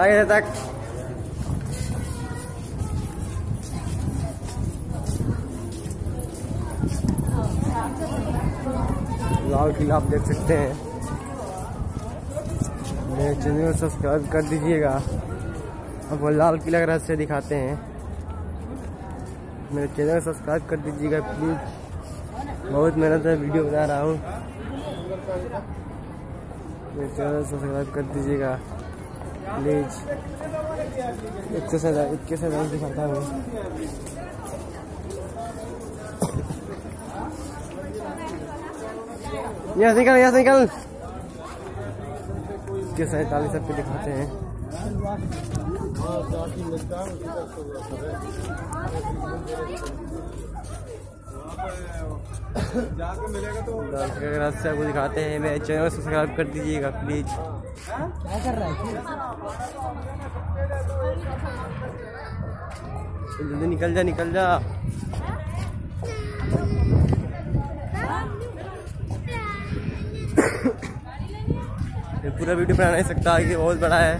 आगे तक लाल किला आप देख सकते हैं। मेरे चैनल को सब्सक्राइब कर दीजिएगा। आपको लाल किला का रहस्य दिखाते हैं। मेरे चैनल को सब्सक्राइब कर दीजिएगा प्लीज़ बहुत मेहनत से वीडियो बना रहा हूँ। मेरे चैनल सब्सक्राइब कर दीजिएगा। प्लीज़ इक्कीस से इक्कीस से दिखाता हूँ यहाँ निकल यहाँ निकल। के सैतालीस सबके दिखाते हैं। जाके मिलेगा तो आपको दिखाते हैं मेरे चैनल को सब्सक्राइब कर दीजिएगा प्लीज़ क्या कर रहा है जल्दी निकल जा निकल जा। पूरा वीडियो बना नहीं सकता ये बहुत बड़ा है।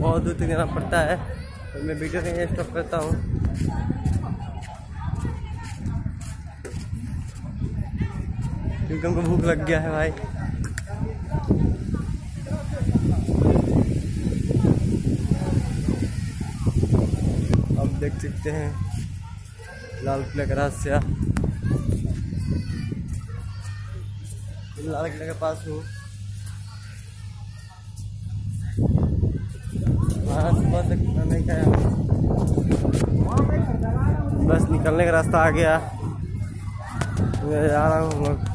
बहुत दूर तक जाना पड़ता है। तो मैं वीडियो कहीं स्टॉप करता हूँ। क्योंकि हमको भूख लग गया है भाई अब देख सकते हैं। लाल किला का रहस्य लाल किला के पास हूँ। नहीं बस निकलने का रास्ता आ गया। मैं जा रहा हूँ।